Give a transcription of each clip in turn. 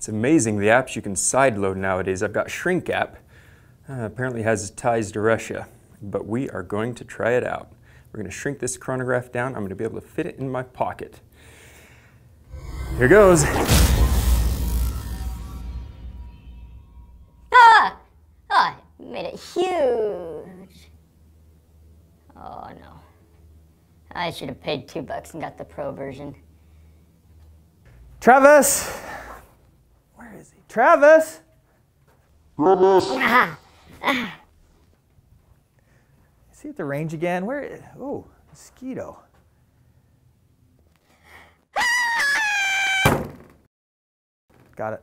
It's amazing the apps you can sideload nowadays. I've got Shrink app, uh, apparently has ties to Russia, but we are going to try it out. We're going to shrink this chronograph down. I'm going to be able to fit it in my pocket. Here goes. Ah! Ah, made it huge. Oh no. I should have paid two bucks and got the pro version. Travis! Where is he? Travis! Ah, Is he at the range again? Where? Oh, mosquito. Got it.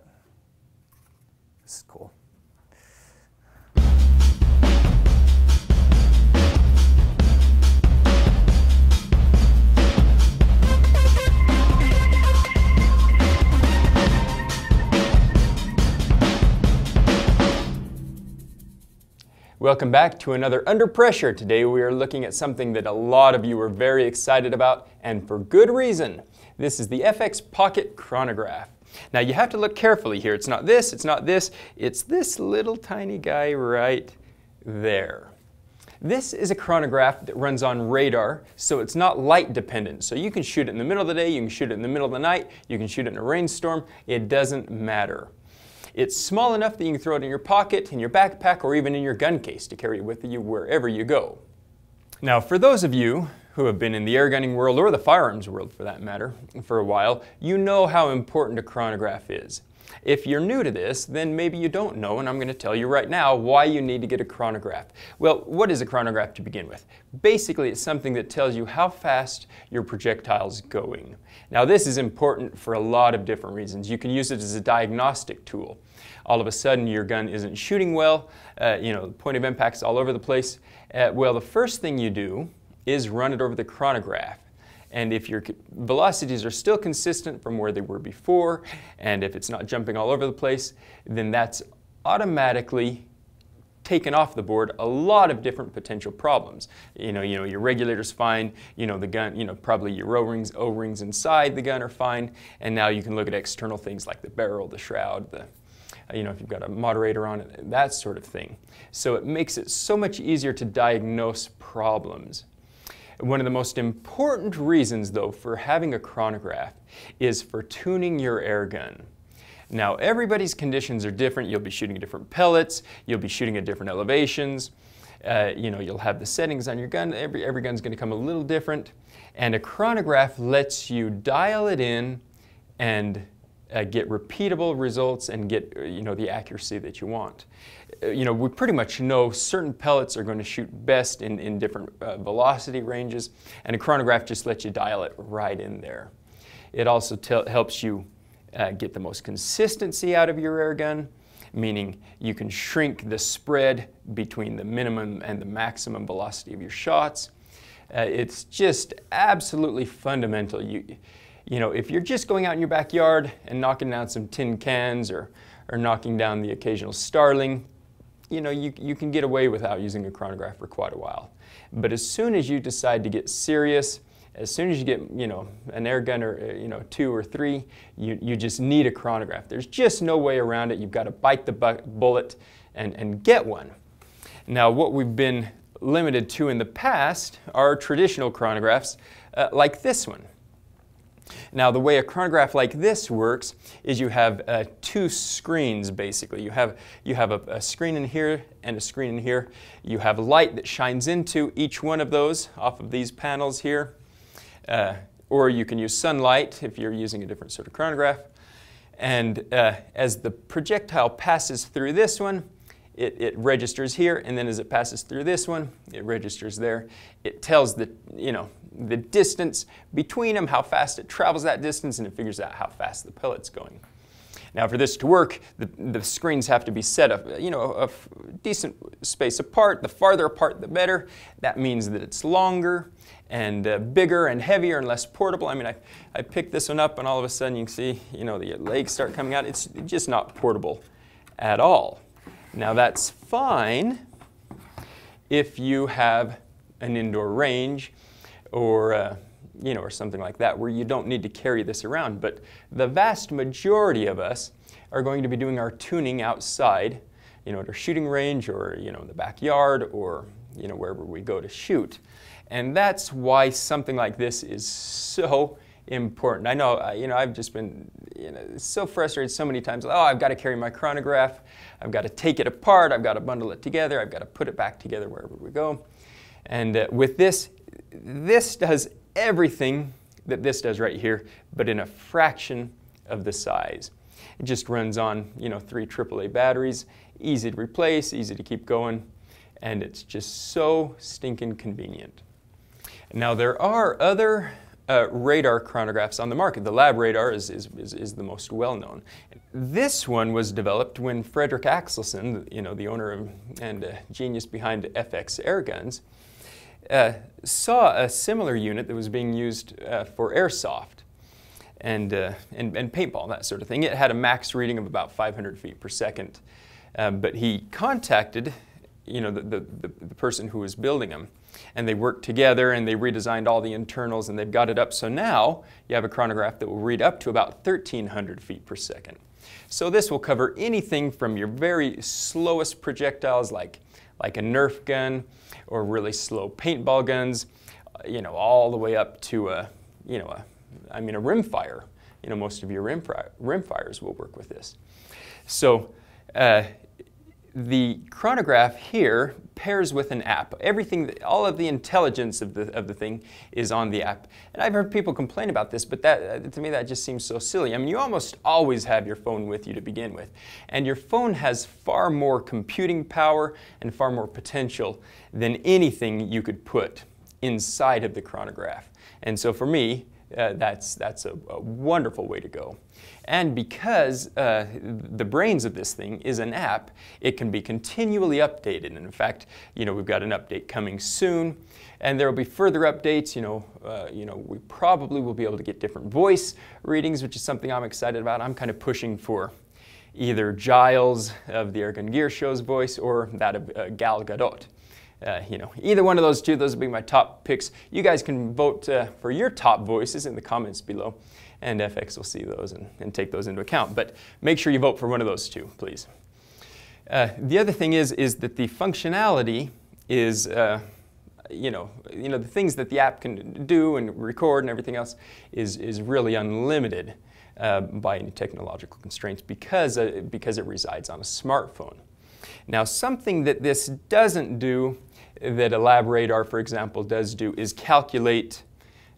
This is cool. Welcome back to another Under Pressure. Today we are looking at something that a lot of you are very excited about, and for good reason. This is the FX Pocket Chronograph. Now you have to look carefully here. It's not this, it's not this, it's this little tiny guy right there. This is a chronograph that runs on radar, so it's not light dependent. So you can shoot it in the middle of the day, you can shoot it in the middle of the night, you can shoot it in a rainstorm, it doesn't matter. It's small enough that you can throw it in your pocket, in your backpack, or even in your gun case to carry it with you wherever you go. Now, for those of you who have been in the airgunning world, or the firearms world for that matter, for a while, you know how important a chronograph is. If you're new to this, then maybe you don't know, and I'm going to tell you right now why you need to get a chronograph. Well, what is a chronograph to begin with? Basically, it's something that tells you how fast your projectile's going. Now, this is important for a lot of different reasons. You can use it as a diagnostic tool. All of a sudden, your gun isn't shooting well, uh, you know, point of impact's all over the place. Uh, well, the first thing you do is run it over the chronograph. And if your velocities are still consistent from where they were before, and if it's not jumping all over the place, then that's automatically taken off the board a lot of different potential problems. You know, you know, your regulator's fine, you know, the gun, you know, probably your O-rings, O-rings inside the gun are fine, and now you can look at external things like the barrel, the shroud, the, you know, if you've got a moderator on it, that sort of thing. So it makes it so much easier to diagnose problems. One of the most important reasons, though, for having a chronograph is for tuning your air gun. Now, everybody's conditions are different. You'll be shooting different pellets. You'll be shooting at different elevations. Uh, you know, you'll have the settings on your gun. Every, every gun's going to come a little different. And a chronograph lets you dial it in and uh, get repeatable results and get uh, you know the accuracy that you want. Uh, you know we pretty much know certain pellets are going to shoot best in, in different uh, velocity ranges and a chronograph just lets you dial it right in there. It also helps you uh, get the most consistency out of your air gun meaning you can shrink the spread between the minimum and the maximum velocity of your shots. It's just absolutely fundamental. You, you know, if you're just going out in your backyard and knocking down some tin cans or, or knocking down the occasional starling, you know, you, you can get away without using a chronograph for quite a while. But as soon as you decide to get serious, as soon as you get, you know, an air gun or, uh, you know, two or three, you, you just need a chronograph. There's just no way around it. You've got to bite the bullet and, and get one. Now, what we've been limited to in the past are traditional chronographs uh, like this one. Now the way a chronograph like this works is you have uh, two screens basically. You have, you have a, a, screen in here and a screen in here. You have light that shines into each one of those off of these panels here. Uh, or you can use sunlight if you're using a different sort of chronograph. And uh, as the projectile passes through this one, it, it, registers here, and then as it passes through this one, it registers there. It tells the, you know, the distance between them, how fast it travels that distance, and it figures out how fast the pellet's going. Now for this to work, the, the screens have to be set up, you know, a decent space apart. The farther apart, the better. That means that it's longer and uh, bigger and heavier and less portable. I mean, I, I picked this one up and all of a sudden you can see, you know, the legs start coming out. It's just not portable at all. Now that's fine if you have an indoor range or uh, you know, or something like that, where you don't need to carry this around. But the vast majority of us are going to be doing our tuning outside, you know, at our shooting range or, you know, in the backyard or, you know, wherever we go to shoot. And that's why something like this is so important. I know, you know, I've just been you know, so frustrated so many times. Oh, I've got to carry my chronograph. I've got to take it apart. I've got to bundle it together. I've got to put it back together wherever we go. And uh, with this, this does everything that this does right here, but in a fraction of the size. It just runs on, you know, three AAA batteries, easy to replace, easy to keep going, and it's just so stinking convenient. Now there are other uh, radar chronographs on the market. The LabRadar is, is, is, is the most well-known. This one was developed when Frederick Axelsson, you know, the owner of, and uh, genius behind FX air airguns, uh, saw a similar unit that was being used uh, for airsoft and, uh, and, and, paintball, that sort of thing. It had a max reading of about 500 feet per second. Um, but he contacted you know, the, the, the, person who was building them. And they worked together and they redesigned all the internals and they've got it up. So now you have a chronograph that will read up to about 1,300 feet per second. So this will cover anything from your very slowest projectiles like, like a Nerf gun or really slow paintball guns, uh, you know, all the way up to a, you know, a, I mean a rimfire. You know, most of your rimfire, rimfires will work with this. So uh, the chronograph here pairs with an app. Everything, all of the intelligence of the, of the thing is on the app. And I've heard people complain about this, but that, uh, to me that just seems so silly. I mean, you almost always have your phone with you to begin with. And your phone has far more computing power and far more potential than anything you could put inside of the chronograph. And so for me, uh, that's, that's a, a, wonderful way to go. And because uh, the brains of this thing is an app, it can be continually updated. And in fact, you know, we've got an update coming soon, and there will be further updates. You know, uh, you know, we probably will be able to get different voice readings, which is something I'm excited about. I'm kind of pushing for either Giles of the Airgun Gear Show's voice or that of uh, Gal Gadot. Uh, you know, either one of those two, those will be my top picks. You guys can vote uh, for your top voices in the comments below, and FX will see those and, and, take those into account. But make sure you vote for one of those two, please. Uh, the other thing is, is that the functionality is, uh, you know, you know, the things that the app can do and record and everything else is, is really unlimited uh, by any technological constraints because, uh, because it resides on a smartphone. Now, something that this doesn't do that a LabRadar, for example, does do is calculate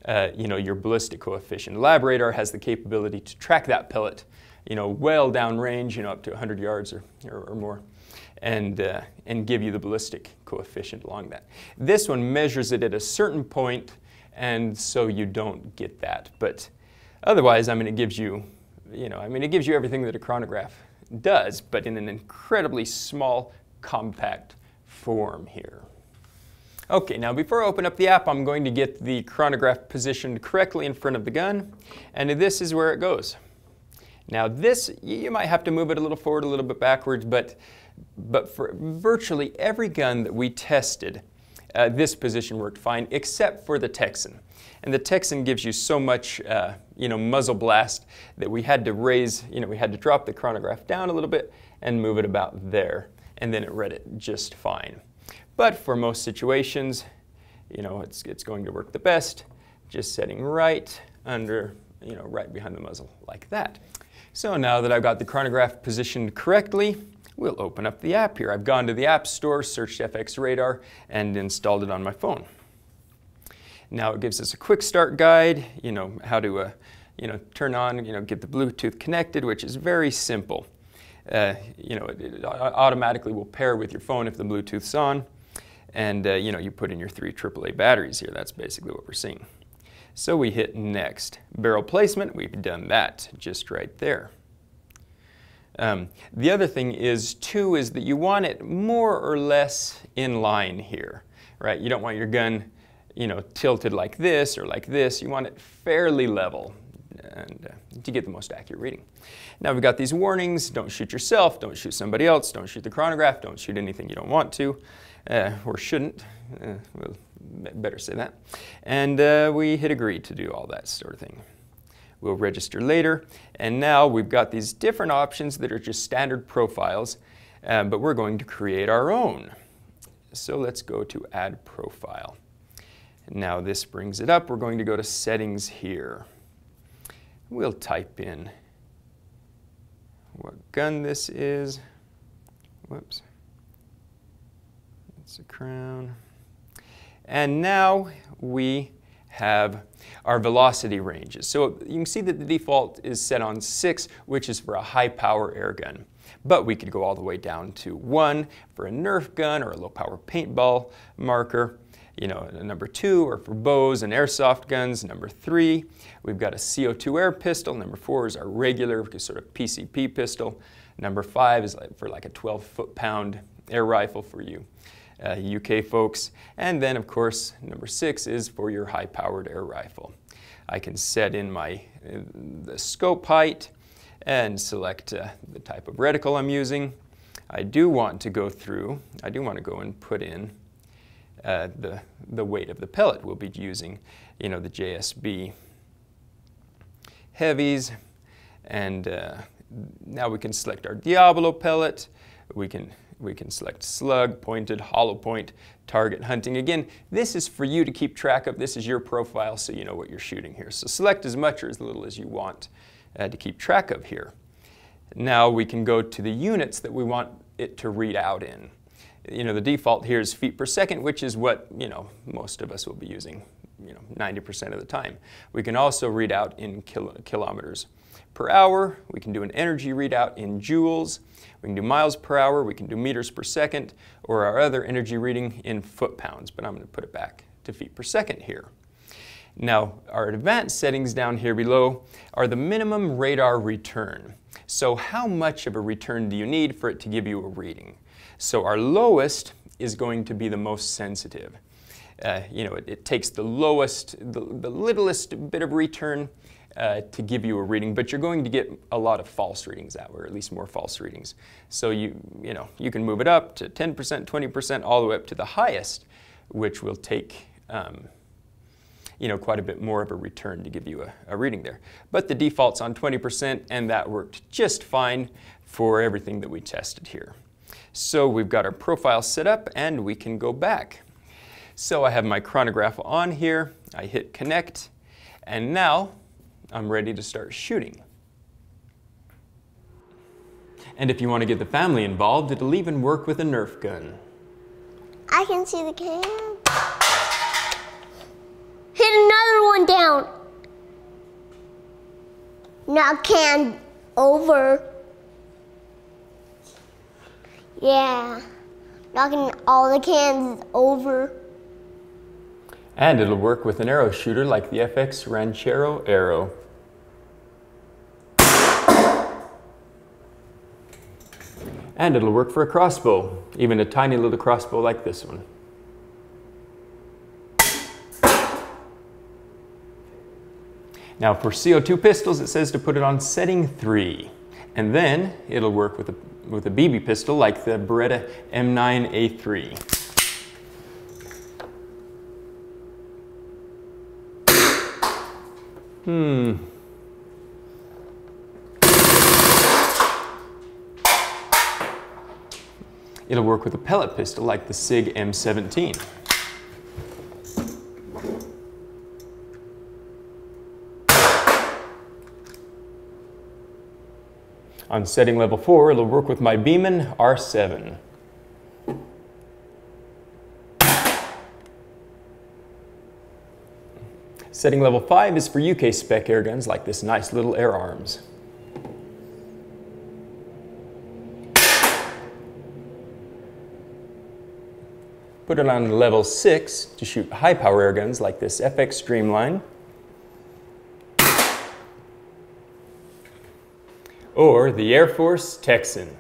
uh, you know, your ballistic coefficient. LabRadar has the capability to track that pellet you know, well downrange, you know, up to 100 yards or, or, or more, and, uh, and give you the ballistic coefficient along that. This one measures it at a certain point, and so you don't get that. But otherwise, I mean, it gives you, you know, I mean, it gives you everything that a chronograph does, but in an incredibly small, compact form here. Okay, now before I open up the app, I'm going to get the chronograph positioned correctly in front of the gun, and this is where it goes. Now this, you might have to move it a little forward, a little bit backwards, but, but for virtually every gun that we tested, uh, this position worked fine, except for the Texan. And the Texan gives you so much, uh, you know, muzzle blast that we had to raise, you know, we had to drop the chronograph down a little bit and move it about there, and then it read it just fine. But for most situations, you know, it's, it's going to work the best, just setting right under, you know, right behind the muzzle like that. So now that I've got the chronograph positioned correctly, we'll open up the app here. I've gone to the App Store, searched FX Radar, and installed it on my phone. Now it gives us a quick start guide, you know, how to, uh, you know, turn on, you know, get the Bluetooth connected, which is very simple. Uh, you know, it, it, automatically will pair with your phone if the Bluetooth's on. And uh, you know, you put in your three AAA batteries here. That's basically what we're seeing. So we hit next. Barrel placement, we've done that just right there. Um, the other thing is too is that you want it more or less in line here, right? You don't want your gun, you know, tilted like this or like this. You want it fairly level and uh, to get the most accurate reading. Now we've got these warnings, don't shoot yourself, don't shoot somebody else, don't shoot the chronograph, don't shoot anything you don't want to. Uh, or shouldn't. Uh, well, better say that. And uh, we hit agree to do all that sort of thing. We'll register later. And now we've got these different options that are just standard profiles, um, but we're going to create our own. So let's go to Add Profile. Now this brings it up. We're going to go to Settings here. We'll type in what gun this is. Whoops. A crown. And now we have our velocity ranges. So you can see that the default is set on 6, which is for a high power air gun. But we could go all the way down to 1 for a Nerf gun or a low power paintball marker. You know, number 2 or for bows and airsoft guns. Number 3, we've got a CO2 air pistol. Number 4 is our regular sort of PCP pistol. Number 5 is for like a 12 foot pound air rifle for you uh, UK folks. And then of course, number six is for your high powered air rifle. I can set in my uh, the scope height and select uh, the type of reticle I'm using. I do want to go through, I do want to go and put in uh, the, the weight of the pellet we'll be using, you know, the JSB heavies. And uh, now we can select our Diablo pellet. We can we can select slug, pointed, hollow point, target hunting. Again, this is for you to keep track of. This is your profile so you know what you're shooting here. So select as much or as little as you want uh, to keep track of here. Now we can go to the units that we want it to read out in. You know, the default here is feet per second, which is what, you know, most of us will be using, you know, 90% of the time. We can also read out in kilo kilometers per hour. We can do an energy readout in joules. We can do miles per hour. We can do meters per second or our other energy reading in foot pounds, but I'm going to put it back to feet per second here. Now, our advanced settings down here below are the minimum radar return. So how much of a return do you need for it to give you a reading? So our lowest is going to be the most sensitive. Uh, you know, it, it, takes the lowest, the, the littlest bit of return uh, to give you a reading, but you're going to get a lot of false readings that way, or at least more false readings. So you, you know, you can move it up to 10%, 20%, all the way up to the highest, which will take um, you know, quite a bit more of a return to give you a, a reading there. But the default's on 20%, and that worked just fine for everything that we tested here. So we've got our profile set up, and we can go back. So I have my chronograph on here. I hit connect, and now I'm ready to start shooting. And if you want to get the family involved, it'll even work with a Nerf gun. I can see the can. Hit another one down. Now can over. Yeah. Knocking all the cans over. And it'll work with an arrow shooter like the FX Ranchero Arrow. And it'll work for a crossbow, even a tiny little crossbow like this one. Now for CO2 pistols, it says to put it on setting 3. And then it'll work with a, with a BB pistol like the Beretta M9A3. Hmm. It'll work with a pellet pistol like the SIG M17. On setting level 4, it'll work with my Beeman R7. Setting level 5 is for UK spec airguns like this nice little Air Arms. Put it on level 6 to shoot high power air guns like this FX Streamline. Or the Air Force Texan.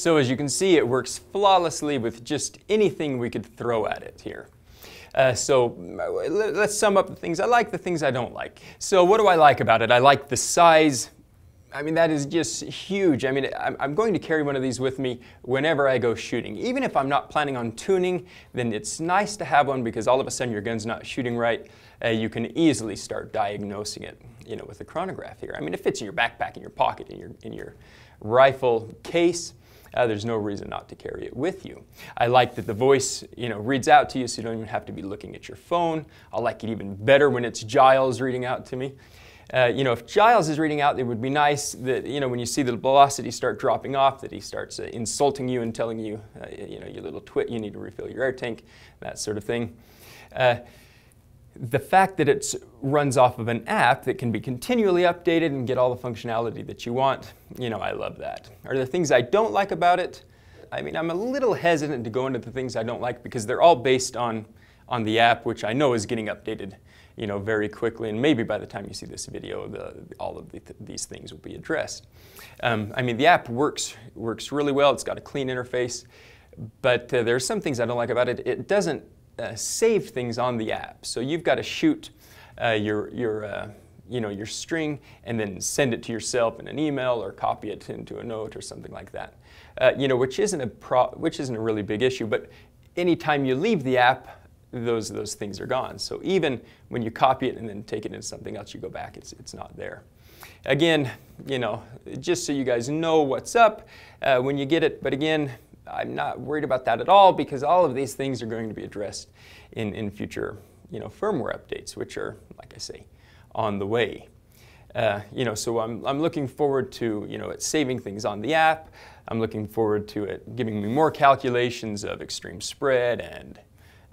So as you can see, it works flawlessly with just anything we could throw at it here. Uh, so let's sum up the things I like, the things I don't like. So what do I like about it? I like the size I mean, that is just huge. I mean, I'm, going to carry one of these with me whenever I go shooting. Even if I'm not planning on tuning, then it's nice to have one because all of a sudden your gun's not shooting right. Uh, you can easily start diagnosing it, you know, with the chronograph here. I mean, it fits in your backpack, in your pocket, in your, in your rifle case. Uh, there's no reason not to carry it with you. I like that the voice, you know, reads out to you so you don't even have to be looking at your phone. I like it even better when it's Giles reading out to me. Uh, you know, if Giles is reading out, it would be nice that, you know, when you see the velocity start dropping off, that he starts uh, insulting you and telling you, uh, you know, you little twit, you need to refill your air tank, that sort of thing. The fact that it runs off of an app that can be continually updated and get all the functionality that you want, you know, I love that. Are there things I don't like about it? I mean, I'm a little hesitant to go into the things I don't like because they're all based on, on the app, which I know is getting updated you know, very quickly, and maybe by the time you see this video, the, all of the th these things will be addressed. Um, I mean, the app works, works really well. It's got a clean interface, but uh, there are some things I don't like about it. It doesn't uh, save things on the app. So you've got to shoot uh, your, your, uh, you know, your string and then send it to yourself in an email or copy it into a note or something like that. Uh, you know, which isn't, a pro which isn't a really big issue, but anytime you leave the app, those, those things are gone. So even when you copy it and then take it into something else, you go back, it's, it's not there. Again, you know, just so you guys know what's up uh, when you get it, but again, I'm not worried about that at all because all of these things are going to be addressed in, in future, you know, firmware updates, which are, like I say, on the way. Uh, you know, so I'm, I'm looking forward to, you know, it saving things on the app. I'm looking forward to it giving me more calculations of extreme spread and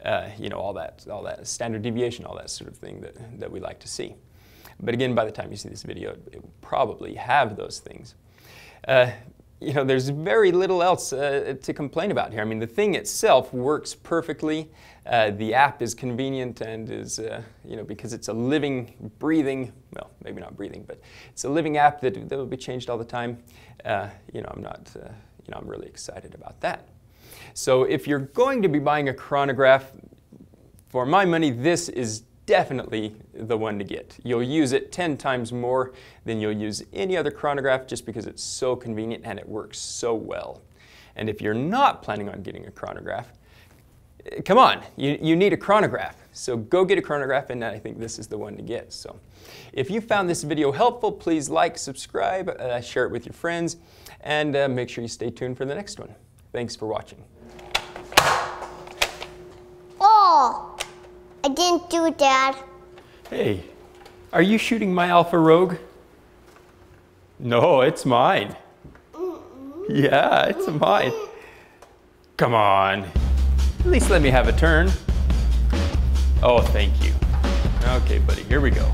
uh, you know, all that, all that standard deviation, all that sort of thing that, that we like to see. But again, by the time you see this video, it, will probably have those things. Uh, you know, there's very little else uh, to complain about here. I mean, the thing itself works perfectly. Uh, the app is convenient and is, uh, you know, because it's a living, breathing, well, maybe not breathing, but it's a living app that, that will be changed all the time. Uh, you know, I'm not, uh, you know, I'm really excited about that. So if you're going to be buying a chronograph, for my money, this is definitely the one to get. You'll use it 10 times more than you'll use any other chronograph just because it's so convenient and it works so well. And if you're not planning on getting a chronograph, eh, come on, you, you need a chronograph. So go get a chronograph and I think this is the one to get. So if you found this video helpful, please like, subscribe, uh, share it with your friends, and uh, make sure you stay tuned for the next one. Thanks for watching. Oh, I didn't do it, Dad. Hey, are you shooting my Alpha Rogue? No, it's mine. Yeah, it's mine. Come on. At least let me have a turn. Oh, thank you. Okay, buddy, here we go.